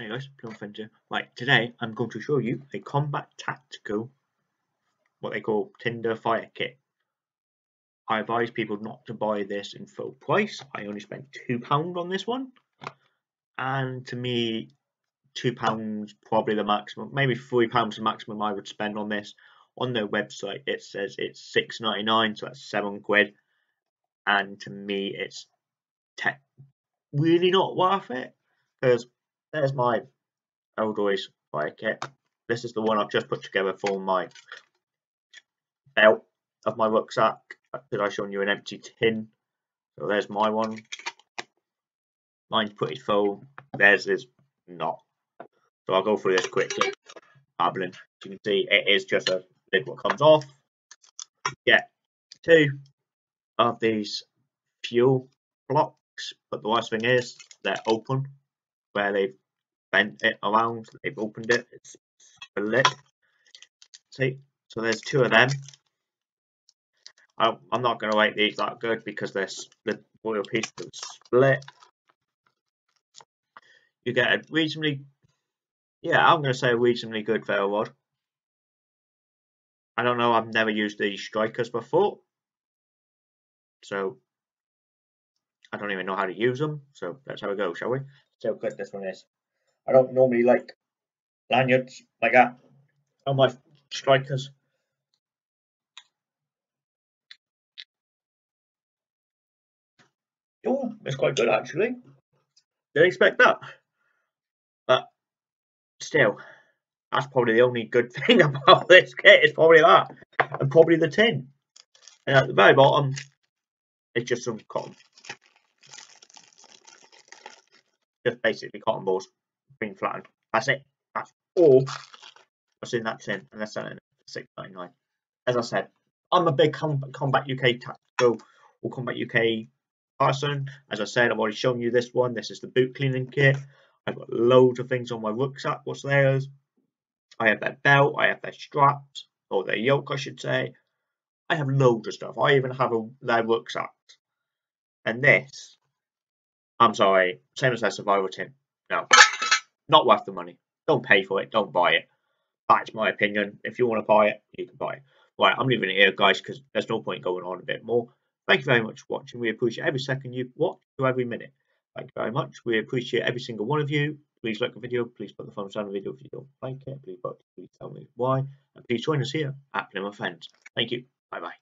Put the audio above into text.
Hey guys, Avenger. Right, today I'm going to show you a Kombat tactical, what they call Tinder Fire Kit. I advise people not to buy this in full price. I only spent £2 on this one. And to me, £2 probably the maximum, maybe £3 the maximum I would spend on this. On their website it says it's six ninety nine, so that's 7 quid. And to me it's really not worth it because there's my Altoids fire kit. This is the one I've just put together for my belt of my rucksack. Did I show you an empty tin? So there's my one. Mine's pretty full. Theirs is not. So I'll go through this quickly. Babbling. As you can see, it is just a lid what comes off. Get two of these fuel blocks, but the worst thing is they're open where they've bent it around, they've opened it, it's split. See, so there's two of them. I, am not going to rate these that good because they're the royal piece of split. You get a reasonably, yeah, I'm going to say a reasonably good ferro rod. I don't know, I've never used these strikers before. So, I don't even know how to use them. So, let's have a go, shall we? See how good this one is. I don't normally like lanyards like that on my strikers. Oh, it's quite good actually. Didn't expect that. But still, that's probably the only good thing about this kit is probably that. And probably the tin. And at the very bottom, it's just some cotton. Just basically cotton balls flattened. That's it. That's all what's in that tin, and they're selling it for six ninety nine. As I said, I'm a big Com Kombat UK tactical or Kombat UK person. As I said, I've already shown you this one. This is the boot cleaning kit. I've got loads of things on my rucksack. What's theirs? I have their belt. I have their straps, or their yoke, I should say. I have loads of stuff. I even have a, their rucksack. And this, I'm sorry, same as their survival tin. No, not worth the money. Don't pay for it. Don't buy it. That's my opinion. If you want to buy it, you can buy it. Right, I'm leaving it here, guys, because there's no point going on a bit more. Thank you very much for watching. We appreciate every second you watch to every minute. Thank you very much. We appreciate every single one of you. Please like the video. Please put the thumbs down the video if you don't like it. Please, please tell me why. And please join us here at Plymouth Fenns. Thank you. Bye bye.